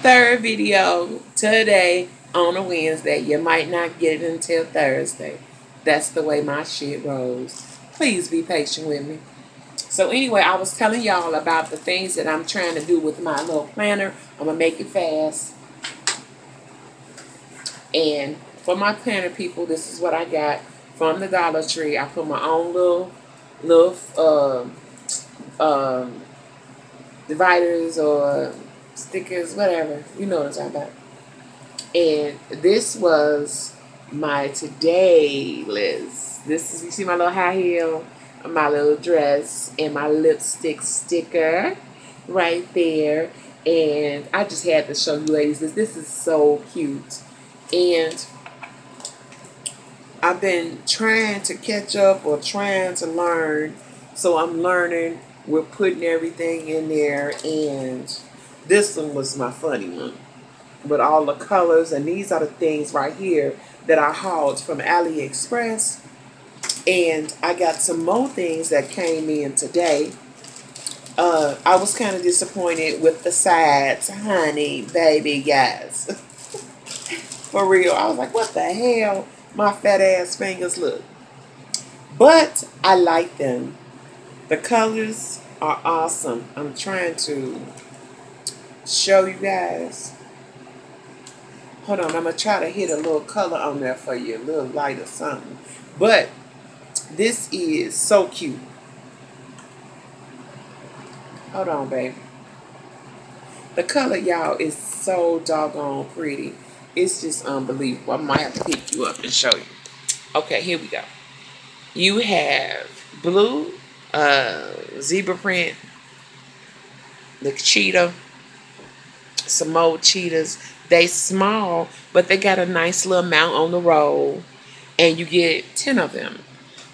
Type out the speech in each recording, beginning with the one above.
third video today on a Wednesday. You might not get it until Thursday. That's the way my shit rolls. Please be patient with me. So anyway, I was telling y'all about the things that I'm trying to do with my little planner. I'm going to make it fast. And for my planner people, this is what I got from the Dollar Tree. I put my own little, little, uh, uh, dividers or stickers, whatever. You know what I'm talking about. And this was my today list. This is, you see my little high heel, my little dress, and my lipstick sticker right there. And I just had to show you ladies this. This is so cute. And I've been trying to catch up or trying to learn. So I'm learning. We're putting everything in there. And this one was my funny one. With all the colors. And these are the things right here that I hauled from AliExpress. And I got some more things that came in today. Uh, I was kind of disappointed with the sides, honey, baby, guys. For real. I was like, what the hell? My fat ass fingers look. But I like them. The colors are awesome. I'm trying to show you guys. Hold on, I'm going to try to hit a little color on there for you. A little light or something. But this is so cute. Hold on, baby. The color, y'all, is so doggone pretty. It's just unbelievable. I might have to pick you up and show you. Okay, here we go. You have blue, uh, zebra print, the cheetah, some old cheetahs. They small, but they got a nice little amount on the roll. And you get 10 of them.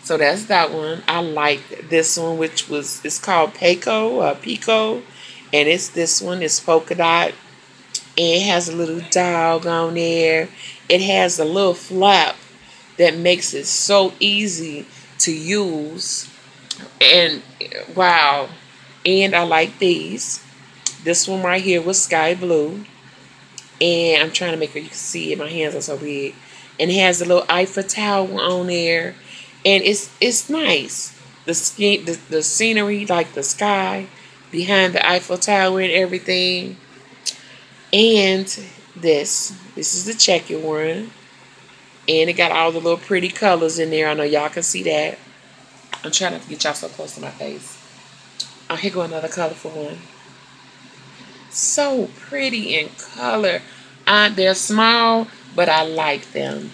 So that's that one. I like this one, which was, it's called Pico, uh, Pico. And it's this one, it's polka dot And it has a little dog on there. It has a little flap that makes it so easy to use. And wow. And I like these. This one right here was sky blue. And I'm trying to make sure you can see it. My hands are so big. And it has a little Eiffel Tower on there. And it's it's nice. The skin the, the scenery, like the sky behind the Eiffel Tower and everything and this. This is the checkered one. And it got all the little pretty colors in there. I know y'all can see that. I'm trying not to get y'all so close to my face. Oh, here go another colorful one. So pretty in color. Uh, they're small, but I like them.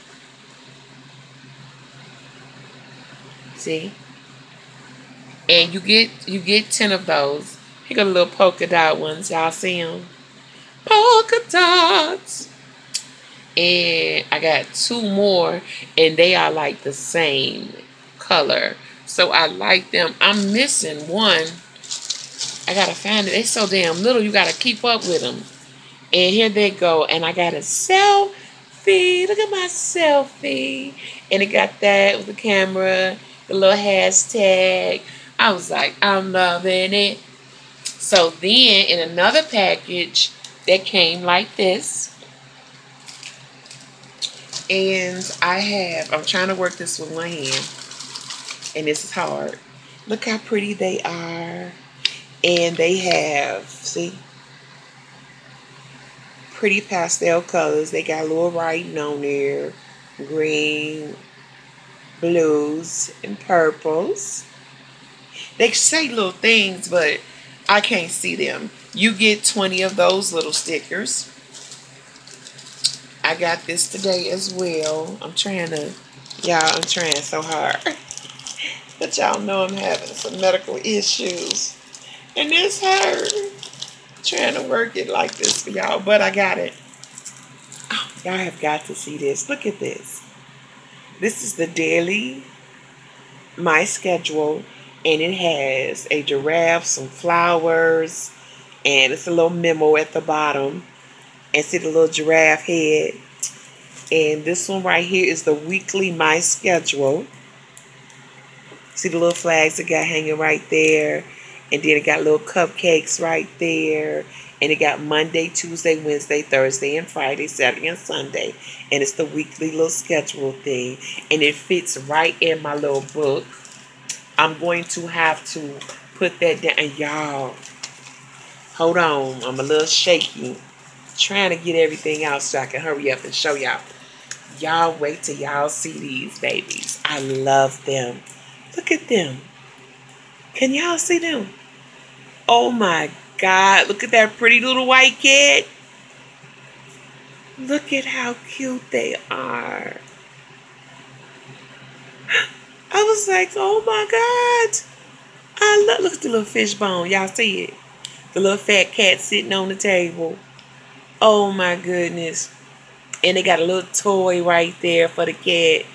See? And you get you get 10 of those. Go the little polka dot ones. Y'all see them? polka dots. And I got two more, and they are like the same color. So I like them. I'm missing one. I gotta find it. They're so damn little, you gotta keep up with them. And here they go. And I got a selfie. Look at my selfie. And it got that with the camera, the little hashtag. I was like, I'm loving it. So then in another package, that came like this. And I have, I'm trying to work this with one hand. And this is hard. Look how pretty they are. And they have, see? Pretty pastel colors. They got a little writing on there. Green, blues, and purples. They say little things, but I can't see them. You get 20 of those little stickers. I got this today as well. I'm trying to, y'all, I'm trying so hard. but y'all know I'm having some medical issues. And hurt. I'm trying to work it like this for y'all, but I got it. Oh, y'all have got to see this. Look at this. This is the daily, my schedule, and it has a giraffe, some flowers, and it's a little memo at the bottom. And see the little giraffe head. And this one right here is the weekly My Schedule. See the little flags that got hanging right there. And then it got little cupcakes right there. And it got Monday, Tuesday, Wednesday, Thursday, and Friday, Saturday, and Sunday. And it's the weekly little schedule thing. And it fits right in my little book. I'm going to have to put that down. And y'all, hold on. I'm a little shaky. Trying to get everything out so I can hurry up and show y'all. Y'all wait till y'all see these babies. I love them. Look at them. Can y'all see them? Oh my God. Look at that pretty little white kid. Look at how cute they are. I was like, oh my God. I love, look at the little fish bone. Y'all see it? The little fat cat sitting on the table. Oh my goodness. And they got a little toy right there for the cat.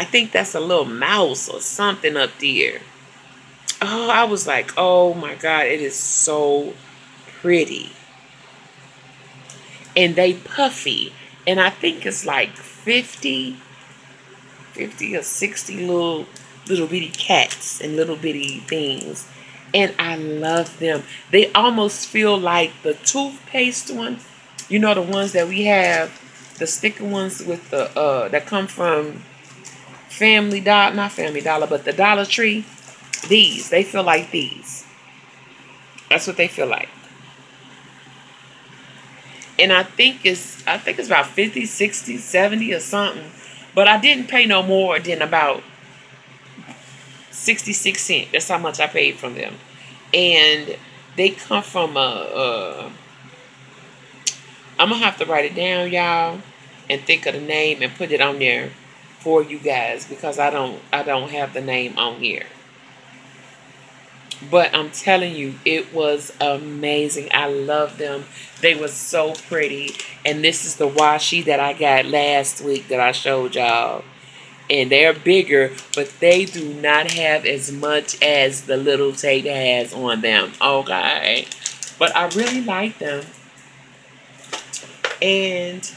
I think that's a little mouse or something up there. Oh, I was like, oh my God, it is so pretty. And they puffy. And I think it's like 50, 50 or 60 little little bitty cats and little bitty things. And I love them. They almost feel like the toothpaste one. You know the ones that we have, the sticker ones with the uh that come from Family Dollar, not Family Dollar, but the Dollar Tree. These, they feel like these. That's what they feel like. And I think it's I think it's about 50, 60, 70 or something. But I didn't pay no more than about 66 cents. That's how much I paid from them. And they come from a, a I'm gonna have to write it down, y'all, and think of the name and put it on there for you guys because I don't I don't have the name on here. But I'm telling you, it was amazing. I love them. They were so pretty. And this is the washi that I got last week that I showed y'all. And they're bigger, but they do not have as much as the little Tate has on them. Okay. But I really like them. And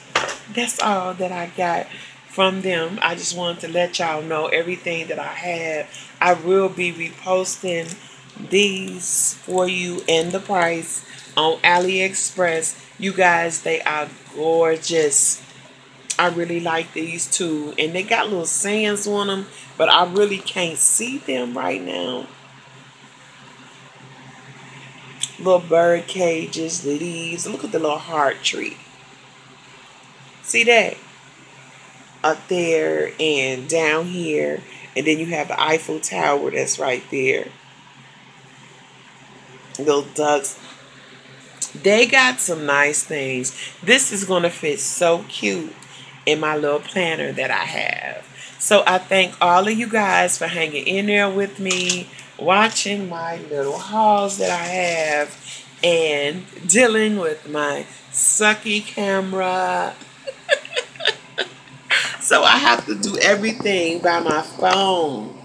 that's all that I got from them. I just wanted to let y'all know everything that I have. I will be reposting these for you and the price on AliExpress. You guys, they are gorgeous. I really like these too. And they got little sands on them, but I really can't see them right now. Little bird cages, leaves. Look at the little heart tree. See that? Up there and down here. And then you have the Eiffel Tower that's right there little ducks. They got some nice things. This is going to fit so cute in my little planner that I have. So I thank all of you guys for hanging in there with me, watching my little hauls that I have, and dealing with my sucky camera. so I have to do everything by my phone.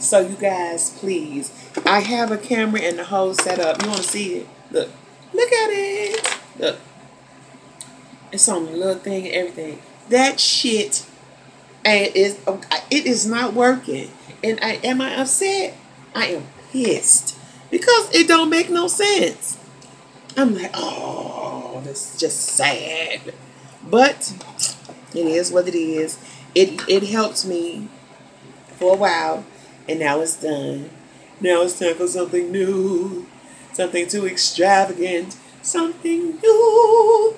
So you guys, please I have a camera and the whole setup. You want to see it? Look. Look at it. Look. It's on the little thing and everything. That shit and is uh, it is not working. And I am I upset? I am pissed. Because it don't make no sense. I'm like, oh, that's just sad. But it is what it is. It it helps me for a while and now it's done. Now it's time for something new, something too extravagant, something new.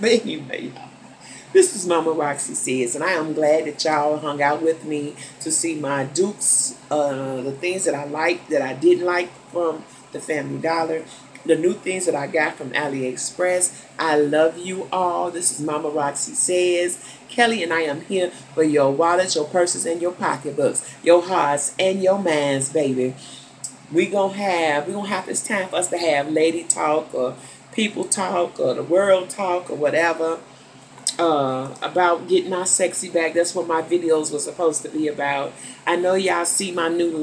But anyway, this is Mama Roxie Says, and I am glad that y'all hung out with me to see my Dukes, uh, the things that I liked, that I didn't like from the Family Dollar, the new things that I got from AliExpress. I love you all. This is Mama Roxie Says. Kelly and I am here for your wallets, your purses, and your pocketbooks, your hearts, and your minds, baby we gonna have we gonna have this time for us to have lady talk or people talk or the world talk or whatever uh, about getting our sexy back. That's what my videos were supposed to be about. I know y'all see my new